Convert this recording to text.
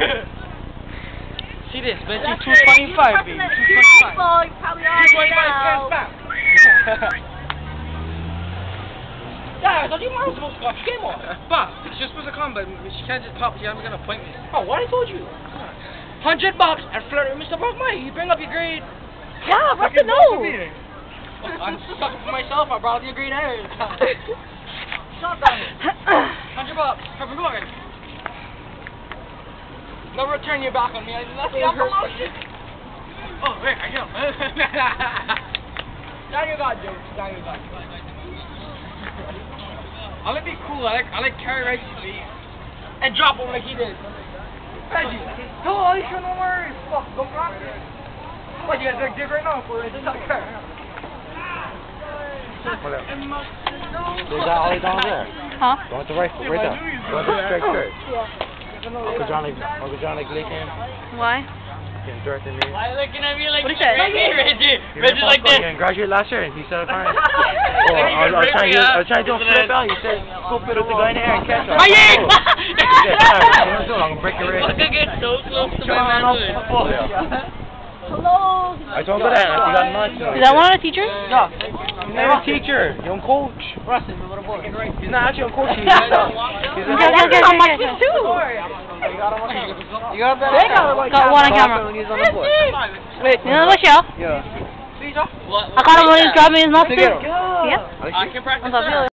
See this, bet you 225, baby. 225. Well, you probably already 225 back. Yeah, you supposed to go. She came on. Bob, she's supposed to come, but she can't just pop. She hasn't got an appointment. Oh, what I told you? Hundred bucks and flirt with Mr. Brockmeyer. You bring up your grade. Yeah, what's the Fucking no? Oh, I'm stuck for myself. I brought up your grade. Shut down. Hundred bucks. From Morgan. I'll never turn your back on me. That's the promotion. Oh, wait, I know. now you got jokes. Now you got I like be cool. I like I like carry Reggie sleeve and drop him like he did. Reggie, no, you should no worries. Fuck, go grab it. What you guys like dig right now for it? Just like care. Is that all down there? Huh? You want the rifle right there? You want the straight shirt? Uncle John, like, Uncle John, like, licking, Why? getting dirt in me. Why looking at me like What he said? Reggie, He like this. you and graduated last year and he said, fine. Oh, I was, I was trying to, I was trying to do a flip out. He said, go put up the guy in the air and catch him. My yay! Oh. He said, "Alright, I'm so I'm gonna break your wrist. Look at so close to my manhood. Hello. I told her that, and she got nuts. Is that one of the teachers? No, he's not a teacher. He's on coach. He's not actually on coach. He's he's a Okay, okay, okay, helper. okay, okay. You got that? Got one on camera. Wait, You know what, show? Yeah. I caught him when he was dropping his mouth Yeah. I can practice